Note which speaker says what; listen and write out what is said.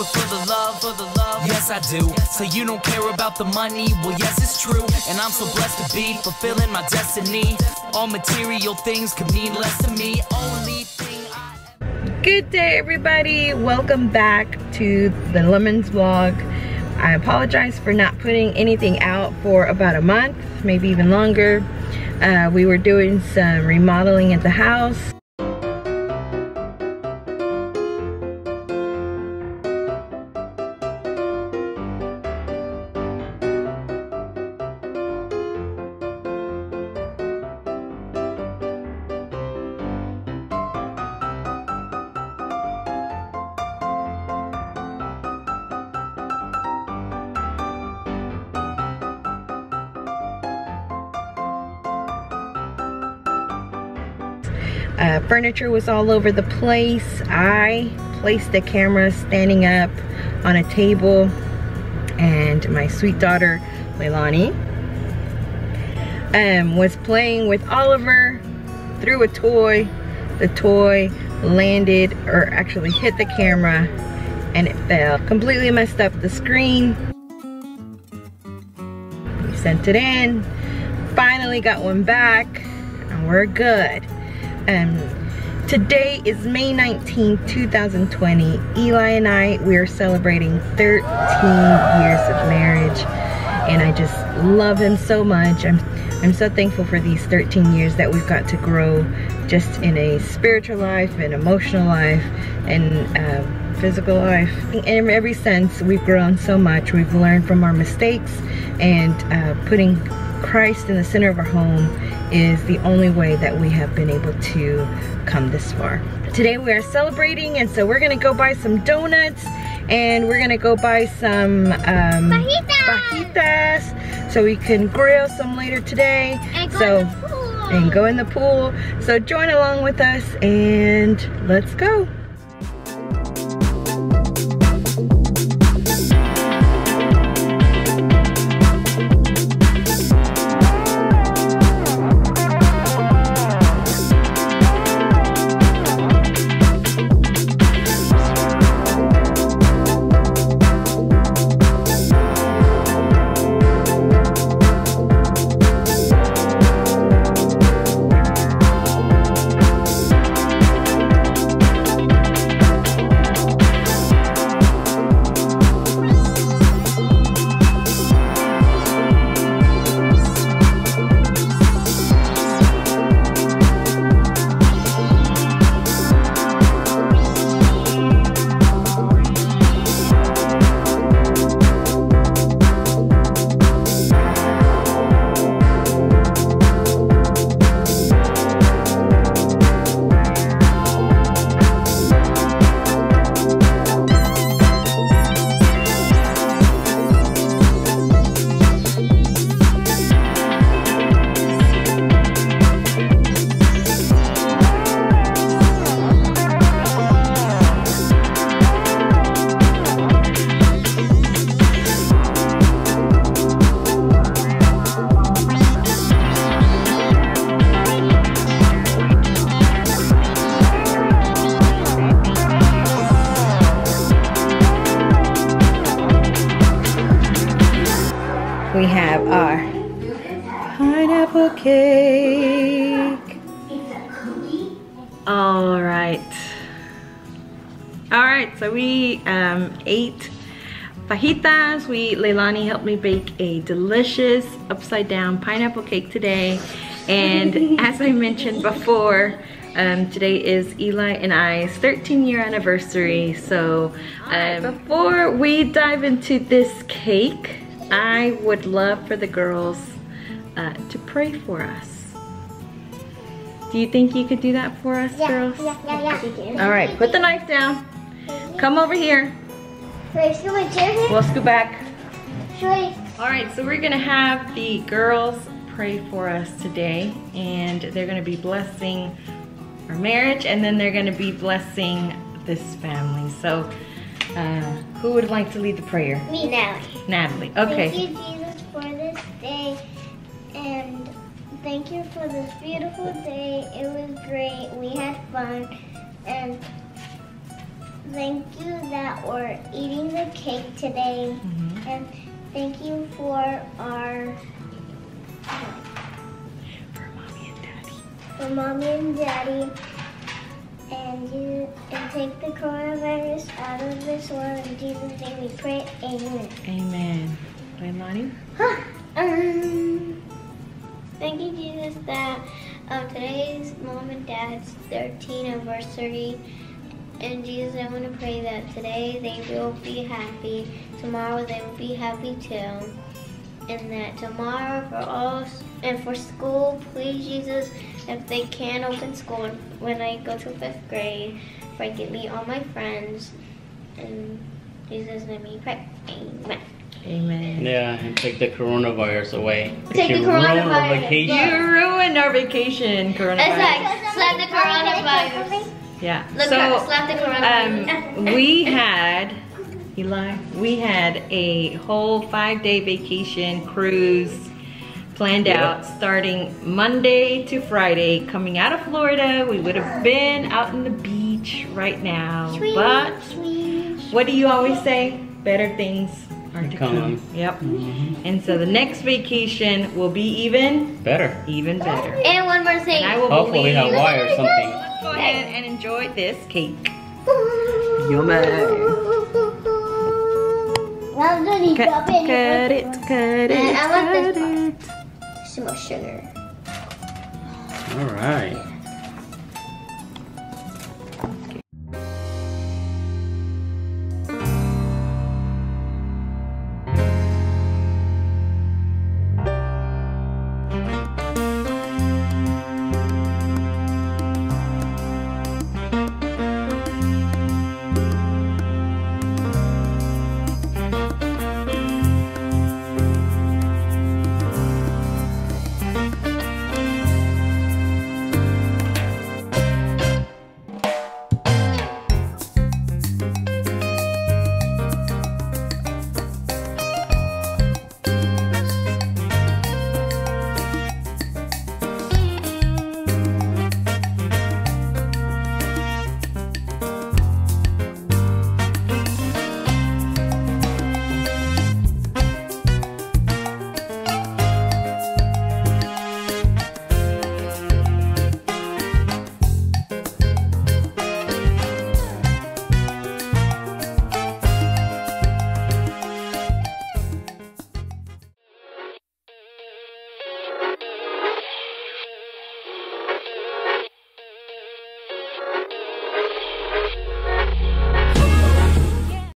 Speaker 1: it for the love, for the love. Yes, I do. So you don't care about the money? Well, yes, it's true. And I'm so blessed to be fulfilling my destiny. All material things could mean less to me. Only thing I
Speaker 2: Good day everybody, welcome back to the Lemons vlog. I apologize for not putting anything out for about a month, maybe even longer. Uh, we were doing some remodeling at the house. Uh, furniture was all over the place. I placed the camera standing up on a table and my sweet daughter, Leilani, um, was playing with Oliver, threw a toy. The toy landed, or actually hit the camera and it fell. Completely messed up the screen. We sent it in, finally got one back, and we're good. Um, today is May 19, 2020. Eli and I, we are celebrating 13 years of marriage and I just love him so much. I'm, I'm so thankful for these 13 years that we've got to grow just in a spiritual life and emotional life and uh, physical life. In every sense, we've grown so much. We've learned from our mistakes and uh, putting Christ in the center of our home is the only way that we have been able to come this far. Today we are celebrating and so we're gonna go buy some donuts and we're gonna go buy some um,
Speaker 3: Fajitas.
Speaker 2: fajitas so we can grill some later today.
Speaker 3: And go
Speaker 2: so
Speaker 3: in the pool.
Speaker 2: and go in the pool. So join along with us and let's go. Have our pineapple cake. All right. All right, so we um, ate fajitas. We, Leilani helped me bake a delicious upside down pineapple cake today. And as I mentioned before, um, today is Eli and I's 13 year anniversary. So um, before we dive into this cake, I would love for the girls uh, to pray for us. Do you think you could do that for us,
Speaker 3: Yeah,
Speaker 2: girls?
Speaker 3: yeah, yeah, yeah.
Speaker 2: All right, put the knife down. Come over here.
Speaker 3: Wait, should we chair here?
Speaker 2: We'll scoot back.
Speaker 3: Should we?
Speaker 2: All right, so we're gonna have the girls pray for us today, and they're gonna be blessing our marriage, and then they're gonna be blessing this family. So, uh, who would like to lead the prayer?
Speaker 3: Me, Natalie.
Speaker 2: Natalie. Okay.
Speaker 3: Thank you, Jesus, for this day. And thank you for this beautiful day. It was great. We had fun. And thank you that we're eating the cake today.
Speaker 2: Mhm.
Speaker 3: And thank you for our
Speaker 2: For mommy and daddy.
Speaker 3: for mommy and daddy. And you and take the coronavirus out of this world. In Jesus' name we pray. Amen.
Speaker 2: Amen. Leilani?
Speaker 3: um, thank you, Jesus, that um, today's mom and dad's 13th anniversary. And Jesus, I want to pray that today they will be happy. Tomorrow they will be happy too. And that tomorrow for all and for school, please, Jesus, if they can open school when I go to fifth grade, if I can meet all my friends. In Jesus' name we pray. Amen.
Speaker 2: Amen.
Speaker 4: Yeah, and take the coronavirus away.
Speaker 3: Take the
Speaker 4: You ruined our
Speaker 3: coronavirus,
Speaker 4: vacation.
Speaker 2: You ruined our vacation, coronavirus.
Speaker 3: It's like slap the coronavirus.
Speaker 2: Yeah.
Speaker 3: Look,
Speaker 2: so,
Speaker 3: slap the coronavirus.
Speaker 2: um, we had, Eli, we had a whole five day vacation cruise planned
Speaker 4: Yeah.
Speaker 2: out starting Monday to Friday. Coming out of Florida, we would have been out in the beach right now. But what do you always say? Better things are to come.
Speaker 4: Come.
Speaker 2: Yep.
Speaker 4: Mhm.
Speaker 2: And so the next vacation will be even,
Speaker 4: Better.
Speaker 2: even better.
Speaker 3: And one more thing.
Speaker 2: And I will
Speaker 4: Hopefully
Speaker 2: believe.
Speaker 4: Hawaii or something.
Speaker 2: Let's go ahead and enjoy this cake.
Speaker 3: Yummy.
Speaker 2: Cut, cut it, cut it,
Speaker 3: And I want this
Speaker 2: cut
Speaker 3: part.
Speaker 2: it.
Speaker 3: Some more sugar.
Speaker 4: All right.